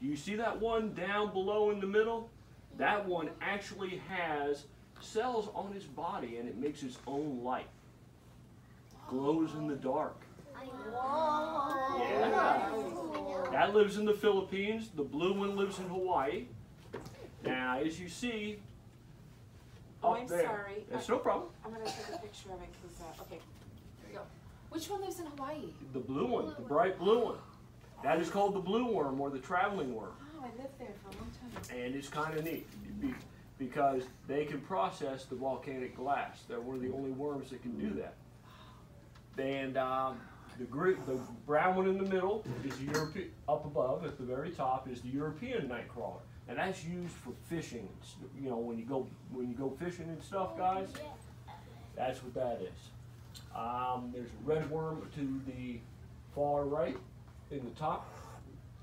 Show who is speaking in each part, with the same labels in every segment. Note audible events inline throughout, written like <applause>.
Speaker 1: You see that one down below in the middle? That one actually has cells on his body and it makes its own light. Glows in the dark. Yeah. That lives in the Philippines. The blue one lives in Hawaii. Now, as you see,
Speaker 2: Oh, I'm
Speaker 1: there,
Speaker 2: sorry.
Speaker 1: That's no problem.
Speaker 2: I'm gonna take a picture of it because, uh, okay, go. Which one lives in Hawaii?
Speaker 1: The blue one, the bright blue one. That is called the blue worm or the traveling worm.
Speaker 2: Oh, I lived there for a long time.
Speaker 1: And it's kind of neat because they can process the volcanic glass. They're one of the only worms that can do that. And um, the, gr- the brown one in the middle is the European, up above at the very top is the European nightcrawler. And that's used for fishing. You know, when you go when you go fishing and stuff, guys, that's what that is. Um, there's a red worm to the far right in the top.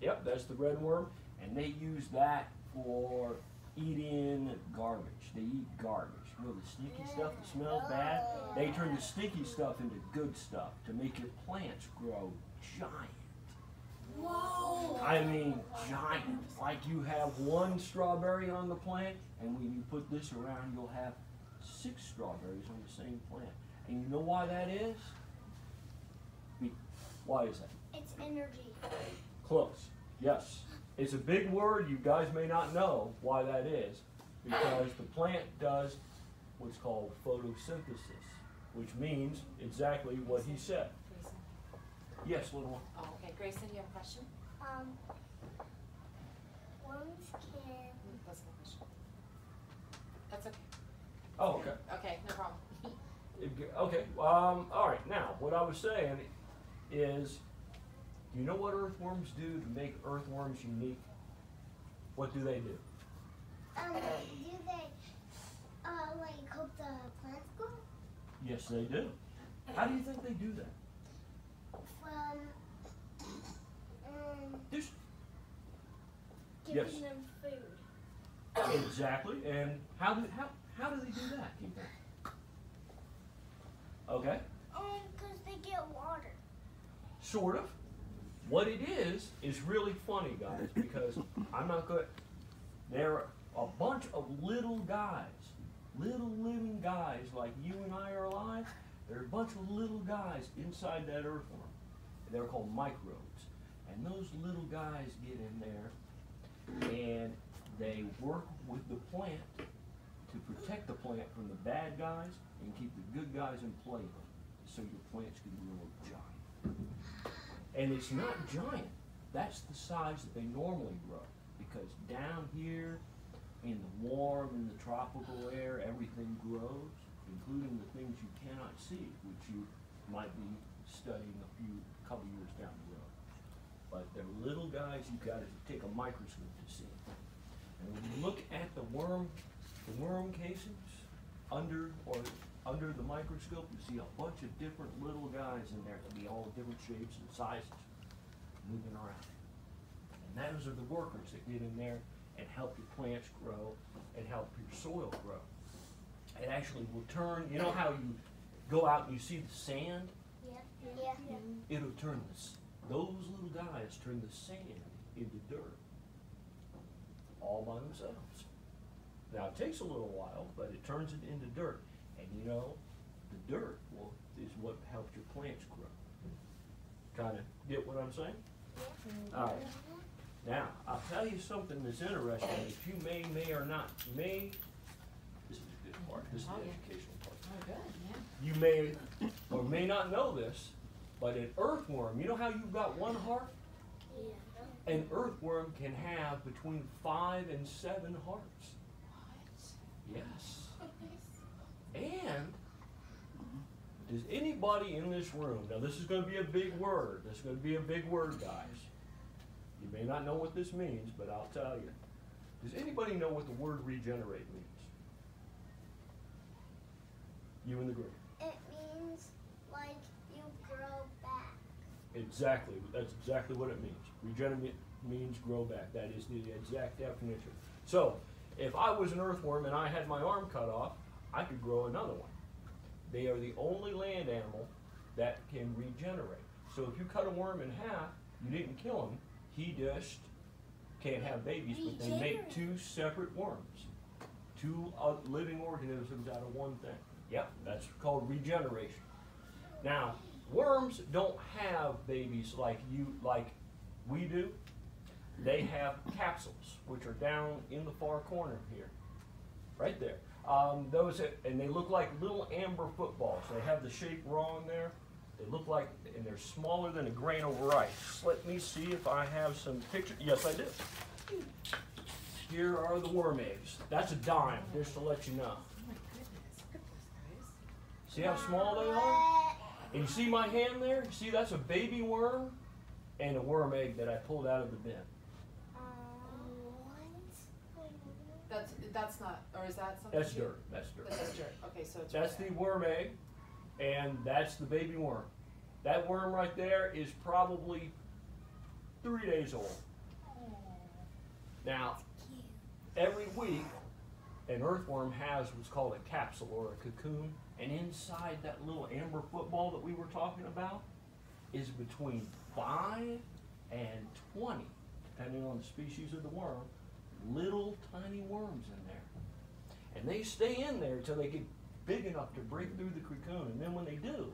Speaker 1: Yep, that's the red worm, and they use that for eating garbage. They eat garbage. You know the sneaky stuff that smells bad? They turn the stinky stuff into good stuff to make your plants grow giant.
Speaker 3: Whoa!
Speaker 1: I mean giant. Like you have one strawberry on the plant, and when you put this around, you'll have six strawberries on the same plant. And you know why that is? Why is that?
Speaker 3: It's energy.
Speaker 1: Close. Yes. It's a big word. You guys may not know why that is. Because the plant does what's called photosynthesis, which means exactly what he said.
Speaker 2: Grayson.
Speaker 1: Yes, little one.
Speaker 2: Oh, okay. Grayson, you have a question?
Speaker 3: Um, worms can.
Speaker 2: That's my question. That's okay.
Speaker 1: Oh, okay.
Speaker 2: Okay, no problem. <laughs>
Speaker 1: Okay. Um, all right. Now, what I was saying is, do you know what earthworms do to make earthworms unique? What do they do?
Speaker 3: Um, do they, uh, like help the plants grow?
Speaker 1: Yes, they do. How do you think they do that?
Speaker 3: From, um,
Speaker 1: Just
Speaker 3: giving
Speaker 1: Yes.
Speaker 3: them food.
Speaker 1: Exactly. And how do how how do they do that? Do you think? Okay.
Speaker 3: Um, cause they get water.
Speaker 1: Sort of. What it is is really funny, guys, because I'm not good. There are a bunch of little guys, little living guys like you and I are alive. There are a bunch of little guys inside that earthworm. They're called microbes. And those little guys get in there and they work with the plant to protect the plant from the bad guys and keep the good guys in play so your plants can grow giant. And it's not giant. That's the size that they normally grow. Because down here in the warm in the tropical air, everything grows, including the things you cannot see, which you might be studying a few couple years down the road. But they're little guys you've gotta take a microscope to see. And when you look at the worm, the worm casings under or under the microscope, you see a bunch of different little guys in there that be all different shapes and sizes moving around. And those are the workers that get in there and help your plants grow and help your soil grow. It actually will turn, you know how you go out and you see the sand?
Speaker 3: Yeah. Yeah.
Speaker 1: It'll turn this, those little guys turn the sand into dirt. All by themselves. Now, it takes a little while, but it turns it into dirt. And you know, the dirt will, is what helps your plants grow. Kinda get what I'm saying? Alright. Now, I'll tell you something that's interesting, that you may, may or not, may, this is a good part, this is the
Speaker 2: Oh,
Speaker 1: educational part.
Speaker 2: Oh, good, yeah.
Speaker 1: You may or may not know this, but an earthworm, you know how you've got one heart?
Speaker 3: Yeah.
Speaker 1: An earthworm can have between five and seven hearts.
Speaker 2: What?
Speaker 1: Yes. And does anybody in this room, now this is going to be a big word, this is going to be a big word, guys. You may not know what this means, but I'll tell you. Does anybody know what the word regenerate means? You in the group.
Speaker 3: It means like you grow back.
Speaker 1: Exactly. That's exactly what it means. Regenerate means grow back. That is the exact definition. So, if I was an earthworm and I had my arm cut off, I could grow another one. They are the only land animal that can regenerate. So if you cut a worm in half, you didn't kill him. He just can't have babies, but they make two separate worms. Two uh, living organisms out of one thing. Yep, that's called regeneration. Now, worms don't have babies like you like we do. They have capsules, which are down in the far corner here, right there. Um, those and they look like little amber footballs. They have the shape wrong there. They look like, and they're smaller than a grain of rice. Let me see if I have some pictures. Yes, I do. Here are the worm eggs. That's a dime, just to let you know.
Speaker 2: Oh my goodness, look at those guys.
Speaker 1: See how small they are? And you see my hand there? See that's a baby worm and a worm egg that I pulled out of the bin.
Speaker 2: That's, that's not, or is that something?
Speaker 1: That's
Speaker 2: you-
Speaker 1: dirt. That's dirt.
Speaker 2: Dirt, okay, so it's.
Speaker 1: That's the worm egg, and that's the baby worm. That worm right there is probably three days old. Now, every week, an earthworm has what's called a capsule or a cocoon, and inside that little amber football that we were talking about is between five and twenty, depending on the species of the worm, little tiny worms in there. And they stay in there until they get big enough to break through the cocoon, and then when they do,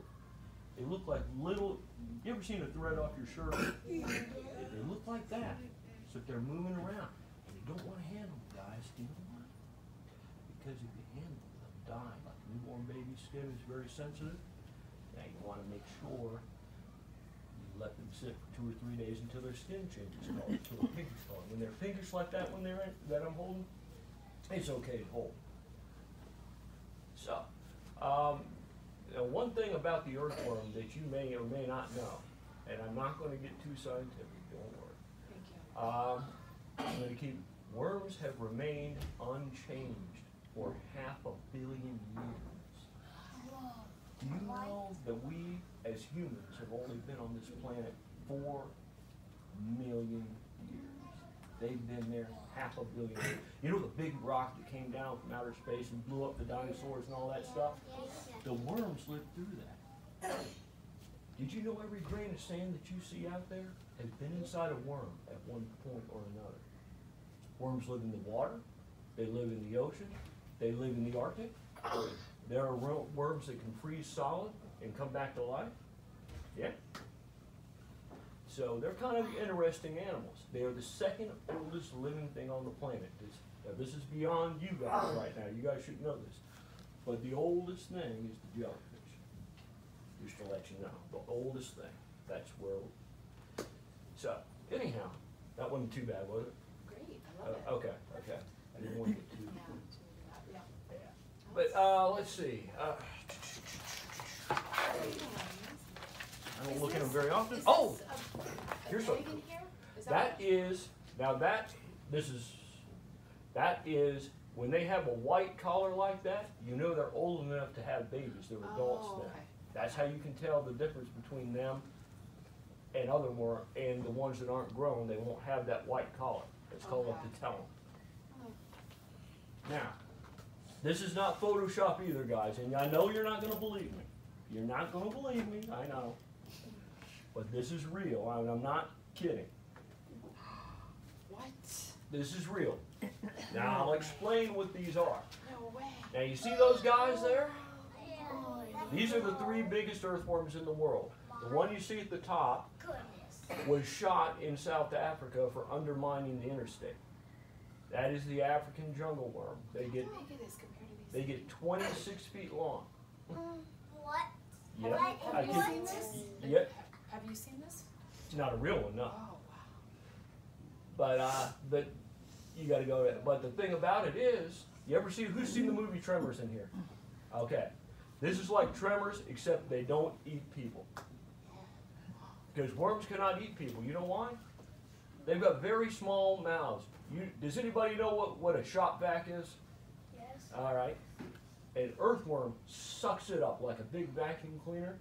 Speaker 1: they look like little. You ever seen a thread off your shirt? They they look like that, except they're moving around, and you don't want to handle them, guys. Do you know why? Because if you handle them, they'll die. Like newborn baby skin is very sensitive. Now you want to make sure let them sit for two or three days until their skin changes color to a pinkish color. When they're pinkish like that, when they're in, that I'm holding, it's okay to hold. So, um, now one thing about the earthworm that you may or may not know, and I'm not going to get too scientific. Don't worry.
Speaker 2: Thank you.
Speaker 1: Um, I'm going to keep. Worms have remained unchanged for half a billion years. Do you know that we, as humans, have only been on this planet four million years? They've been there half a billion years. You know the big rock that came down from outer space and blew up the dinosaurs and all that stuff? The worms lived through that. Did you know every grain of sand that you see out there has been inside a worm at one point or another? Worms live in the water, they live in the ocean, they live in the Arctic. There are worms that can freeze solid and come back to life. Yeah. So they're kind of interesting animals. They are the second oldest living thing on the planet. This, now this is beyond you guys right now. You guys should know this. But the oldest thing is the jellyfish. Just to let you know, the oldest thing. That's where. So anyhow, that wasn't too bad, was it?
Speaker 2: Great, I
Speaker 1: Uh,
Speaker 2: love it.
Speaker 1: okay, okay. I didn't want to get too. <laughs>
Speaker 2: Yeah. Yeah.
Speaker 1: But uh, let's see. Uh, I don't look at them very often.
Speaker 2: Is
Speaker 1: Oh,
Speaker 2: a- a
Speaker 1: here's something.
Speaker 2: in here? Is
Speaker 1: that
Speaker 2: what-
Speaker 1: is now that this is that is when they have a white collar like that. You know they're old enough to have babies. They're oh, adults
Speaker 2: Oh,
Speaker 1: then.
Speaker 2: okay.
Speaker 1: That's how you can tell the difference between them and other more and the ones that aren't grown. They won't have that white collar. It's called
Speaker 2: Okay.
Speaker 1: a clitellum.
Speaker 2: Oh.
Speaker 1: Now, this is not Photoshop either, guys, and I know you're not going to believe me. You're not going to believe me, I know. But this is real, and I'm not kidding.
Speaker 2: What?
Speaker 1: This is real. Now, I'll explain what these are.
Speaker 2: No way.
Speaker 1: Now, you see those guys there? These are the three biggest earthworms in the world. The one you see at the top was shot in South Africa for undermining the interstate. That is the African jungle worm. They get
Speaker 2: How big it is compared to these?
Speaker 1: they get 26 feet long.
Speaker 3: Mm, what?
Speaker 1: Yep.
Speaker 2: Have
Speaker 1: I
Speaker 2: you, have you seen this?
Speaker 1: Yep.
Speaker 2: Have you seen this?
Speaker 1: Not a real one, no.
Speaker 2: Oh, wow.
Speaker 1: But uh, but you got to go. To, but the thing about it is, you ever see who's seen the movie Tremors in here? Okay, this is like Tremors, except they don't eat people. Because worms cannot eat people. You know why? They've got very small mouths. You, does anybody know what, what a shop vac is?
Speaker 3: Yes.
Speaker 1: All right. An earthworm sucks it up like a big vacuum cleaner,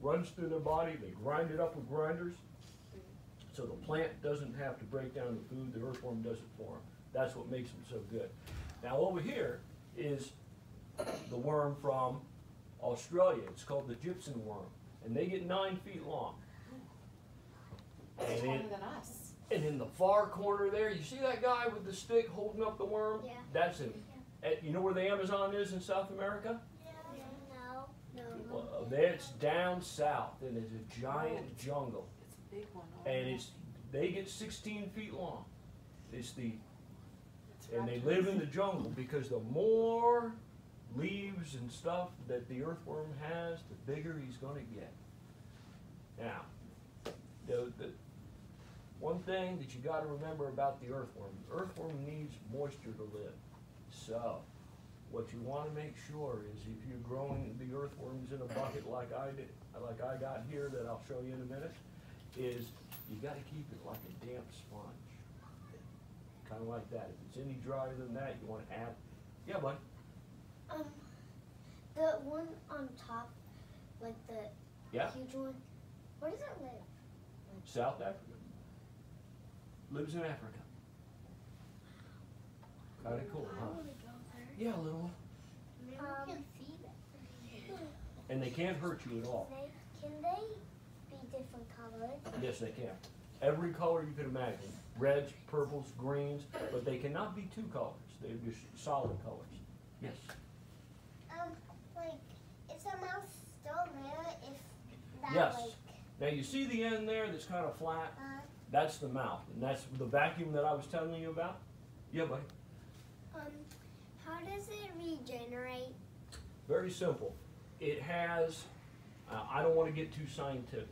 Speaker 1: runs through their body. They grind it up with grinders, so the plant doesn't have to break down the food. The earthworm does it for them. That's what makes them so good. Now over here is the worm from Australia. It's called the Gippsland worm, and they get nine feet long.
Speaker 2: Taller
Speaker 1: it,
Speaker 2: than us.
Speaker 1: And in the far corner there, you see that guy with the stick holding up the worm?
Speaker 3: Yeah.
Speaker 1: That's him. Eh, You know where the Amazon is in South America?
Speaker 3: No. No.
Speaker 1: Well, it's down south, and it's a giant jungle,
Speaker 2: It's a big one. oh,
Speaker 1: and it's they get 16 feet long. It's the
Speaker 2: It's
Speaker 1: and they live in the jungle because the more leaves and stuff that the earthworm has, the bigger he's going to get. Now, the, the one thing that you got to remember about the earthworm, the earthworm needs moisture to live. So, what you want to make sure is if you're growing the earthworms in a bucket like I did, like I got here that I'll show you in a minute, is you got to keep it like a damp sponge kind of like that. If it's any drier than that, you want to add. Yeah, bud.
Speaker 3: Um, the one on top, like the
Speaker 1: Yeah.
Speaker 3: huge one. Where does it live?
Speaker 1: South Africa. Lives in Africa. Kind of cool, huh? Yeah, a little. one.
Speaker 2: Um,
Speaker 3: see.
Speaker 1: And they can't hurt you at all.
Speaker 3: Can they be different colors?
Speaker 1: Yes, they can. Every color you could imagine. Reds, purples, greens, but they cannot be two colors. They're just solid colors. Yes.
Speaker 3: Um, like, is the mouse still there if that,
Speaker 1: Yes.
Speaker 3: like,
Speaker 1: Now you see the end there that's kind of flat?
Speaker 3: uh,
Speaker 1: That's the mouth. And that's the vacuum that I was telling you about? Yeah, buddy.
Speaker 3: Um, how does it regenerate?
Speaker 1: Very simple. It has, uh, I don't want to get too scientific.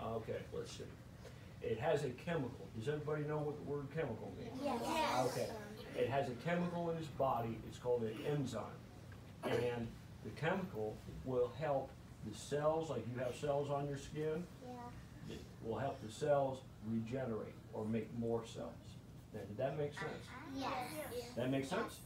Speaker 1: Uh, Okay, let's see. It has a chemical. Does everybody know what the word chemical means?
Speaker 3: Yes.
Speaker 1: Okay. It has a chemical in its body. It's called an enzyme. And the chemical will help the cells, like you have cells on your skin,
Speaker 3: Yeah.
Speaker 1: it will help the cells regenerate or make more cells. Now, did that make sense?
Speaker 3: Yes.
Speaker 1: That make sense?